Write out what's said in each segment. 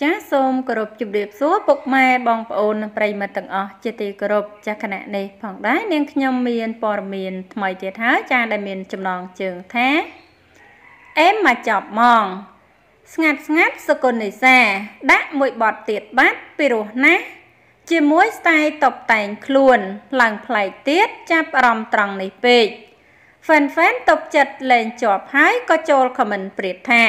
ចាសសូមគោរពជម្រាបសួរពុកម៉ែបងប្អូននិងប្រិយមិត្តទាំងអស់ជាទីគោរពចាស់គណៈនេះផងដែរនាងខ្ញុំមានព័ត៌មានថ្មីទៀតហើយចាដែលមានចំណងជើងថាអេមមកចប់ម៉ងស្ងាត់ស្ងាត់សកុននិសា ដាក់មួយបទទៀតបាត់ពីរោះណាស់ជាមួយស្ទាយតបតែងខ្លួន ឡើងប្លែកទៀតចាប់អារម្មណ៍ត្រង់នេះពេកហ្វេនហ្វេនតបចិត្តលែងជាប់ហើយក៏ចូលខមមិនព្រាបថា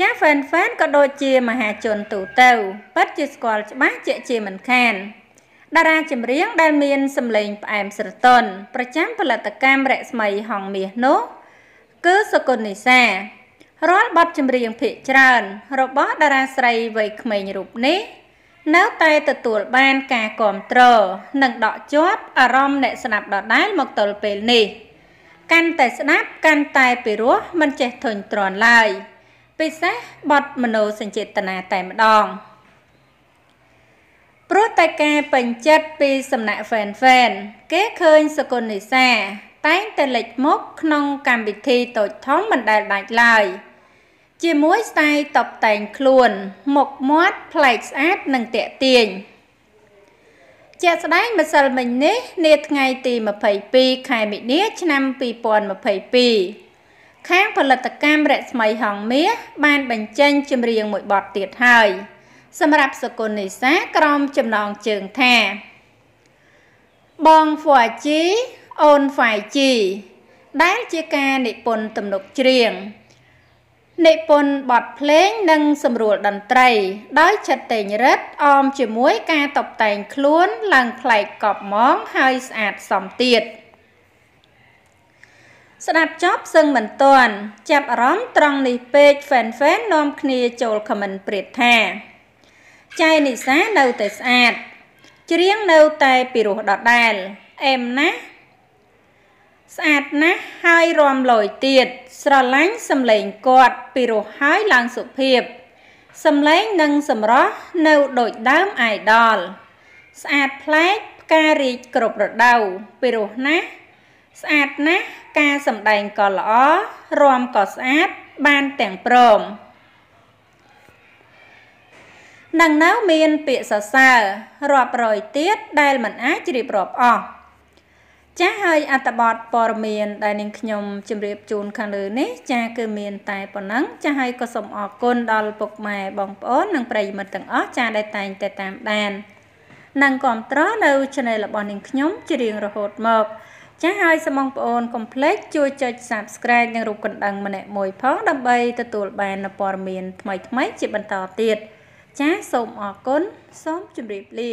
ចាហ្វេនហ្វេនក៏ដូចជាមហាជនទូទៅពិតជាស្គាល់ច្បាស់ជាជាមិនខានតារាចម្រៀងដែលមានសម្លេងផ្អែមស្រទន់ប្រចាំផលិតកម្មរស្មីហងមាសនោះគឺសុគន្ធនិសារាល់បទចម្រៀងភាគច្រើន របស់តារាស្រីវ័យក្មេងរូបនេះ នៅតែទទួលបានការគ្រប់គ្រងនិងដកជាប់អារម្មណ៍អ្នកស្ដាប់ដដែលមកទល់ពេលនេះ កាន់តែស្ដាប់កាន់តែពិរោះមិនចេះធុញទ្រាន់ឡើយ។ ពិសេសបត់មโนសញ្ចេតនាតែម្ដងព្រោះតែការពេញចិត្តពីសំណាក់ fan fan គេឃើញសកុននិសាតែងតែលេចមុខក្នុងកម្មវិធីតូចធំមិនដែលដាច់ឡើយជាមួយស្ទាយតបតែងខ្លួន មុខមាត់ប្លែកស្អាតនិងតាក់ទាញជាក់ស្ដែងម្សិលមិញនេះ នាថ្ងៃទី22ខែមិនិនាឆ្នាំ2022 ខាងផលិតកម្មរស្មីហងមាសបានបញ្ចេញចម្រៀងមួយបទទៀតហើយ សម្រាប់សកុននេសាក្រមចំណងជើងថា បងហ្វ័ជីអូនហ្វាយជី ដែលជាការនិពន្ធទំនុកច្រៀងនិពន្ធបទភ្លេងនិងសម្រួលតន្ត្រី ដោយចិត្តតេងរិទ្ធអមជាមួយការតបតែងខ្លួនឡើងប្លែកកប់ម៉ងហើយស្អាតសមទៀត។ ស្ដាប់ចប់សឹងមិនទាន់ចាប់អារម្មណ៍ត្រង់នេះពេកហ្វេនហ្វេននាំគ្នាចូលខមមិនព្រាតថាចៃនិសានៅតែស្អាតច្រៀងនៅតែពីរោះដដែលអែមណាស់ស្អាតណាស់ហើយរំលយទៀតស្រឡាញ់សំឡេងគាត់ពីរោះហើយឡើងសុភាពសំឡេងនិងសម្រស់នៅដូចដើមអាយដលស្អាតប្លែកផ្ការីកគ្រប់រដូវពីរោះណាស់ស្អាតណាស់ ការសម្ដែងក៏ល្អរាំក៏ស្អាតបានទាំងព្រមនឹងនៅមានពាក្យសរសើររាប់រយទៀតដែលមិនអាចរៀបរាប់អស់ចាស់ហើយអត្តបទព័ត៌មានដែលនាងខ្ញុំជម្រាបជូនខាងលើនេះចាស់គឺមានតែប៉ុណ្ណឹងចាស់ហើយក៏សូមអរគុណដល់ពុកម៉ែបងប្អូននិងប្រិយមិត្តទាំងអស់ចាស់ដែលតែងតែតាមដាននិងគ្រប់គ្រងនៅ Channel របស់នាងខ្ញុំជារៀងរហូតមក ចា៎ហើយសូមបងប្អូនកុំភ្លេចជួយចុច Subscribe និងរូបកណ្ដឹងម្នាក់មួយផងដើម្បីទទួលបានព័ត៌មានថ្មីៗជាបន្តទៀតចា៎សូមអរគុណសូមជម្រាបលា